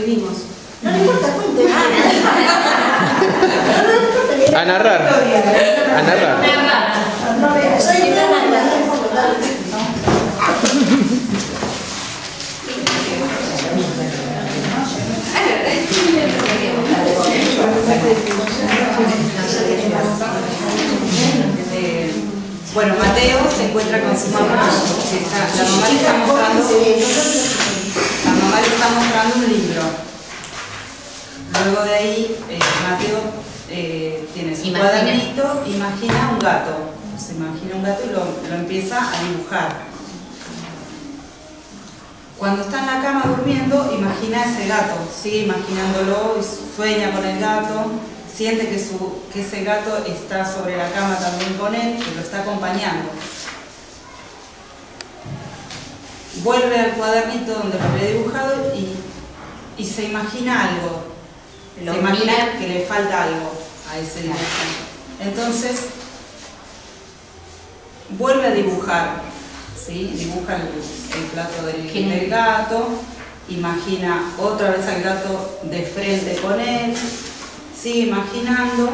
escribimos. No le importa, cuente. A narrar. A narrar. No vea, soy bueno, Mateo se encuentra con su mamá, que está- la mamá le está mostrando, la mamá le está mostrando un libro. Luego de ahí, eh, Mateo eh, tiene su Imagina. cuadernito, imagina un gato. Se imagina un gato y lo, lo empieza a dibujar. Cuando está en la cama durmiendo, imagina ese gato, sigue imaginándolo, sueña con el gato, siente que, su, que ese gato está sobre la cama también con él, que lo está acompañando. Vuelve al cuadernito donde lo había dibujado y, y se imagina algo. Lo se imagina mira. que le falta algo a ese dibujo. Entonces, vuelve a dibujar, ¿sí? dibuja el, el plato del, del gato, imagina otra vez al gato de frente con él, sigue imaginando